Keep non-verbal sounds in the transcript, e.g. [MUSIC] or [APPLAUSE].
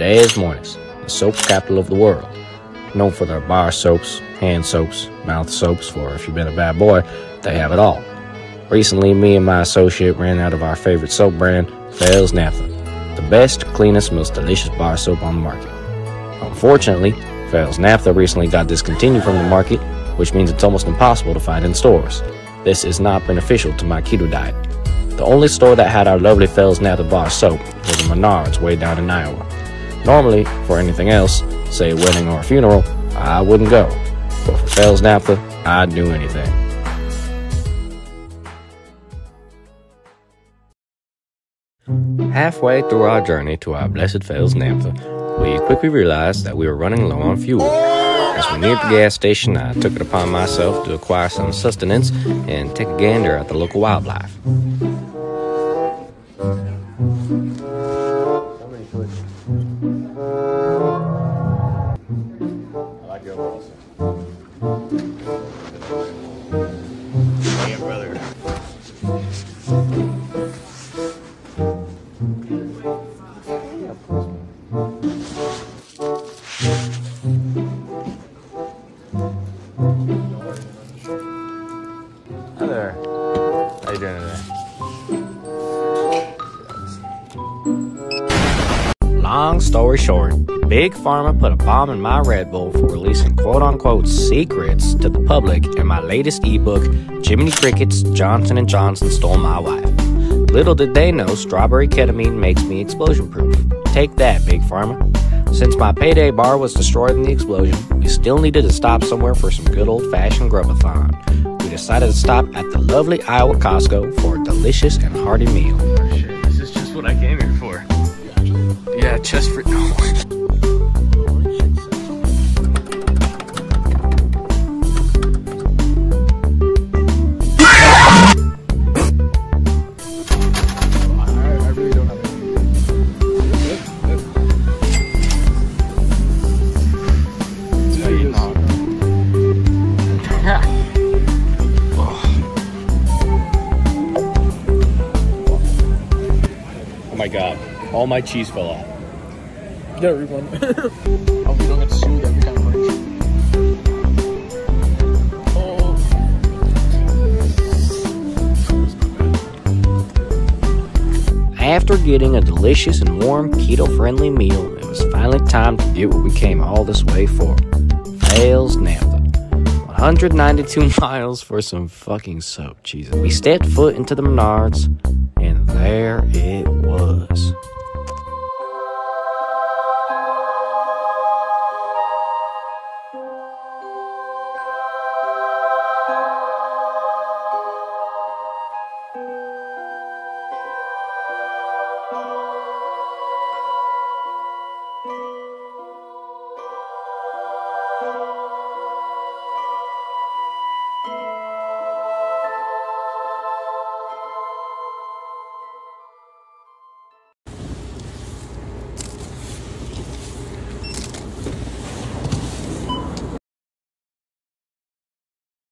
Des Moines, the soap capital of the world. Known for their bar soaps, hand soaps, mouth soaps, for if you've been a bad boy, they have it all. Recently, me and my associate ran out of our favorite soap brand, Fels Naptha, the best, cleanest, most delicious bar soap on the market. Unfortunately, Fels Naptha recently got discontinued from the market, which means it's almost impossible to find in stores. This is not beneficial to my keto diet. The only store that had our lovely Fels Naptha bar soap was a Menards way down in Iowa. Normally, for anything else, say a wedding or a funeral, I wouldn't go. But for Fels Naptha, I'd do anything. Halfway through our journey to our blessed Fels Naptha, we quickly realized that we were running low on fuel. As we neared the gas station, I took it upon myself to acquire some sustenance and take a gander at the local wildlife. Long story short, Big Pharma put a bomb in my Red Bull for releasing quote unquote secrets to the public in my latest ebook, Jiminy Crickets Johnson & Johnson Stole My Wife. Little did they know strawberry ketamine makes me explosion proof. Take that, Big Pharma. Since my payday bar was destroyed in the explosion, we still needed to stop somewhere for some good old fashioned grubathon. We decided to stop at the lovely Iowa Costco for a delicious and hearty meal. Oh, shit, this is just what I came here for. Yeah, chest for. [LAUGHS] Oh my god, all my cheese fell off. Get a refund. [LAUGHS] oh, we don't get sued every time Oh. After getting a delicious and warm keto friendly meal, it was finally time to get what we came all this way for. Fels Naptha. 192 [LAUGHS] miles for some fucking soap. Jesus. We stepped foot into the Menards,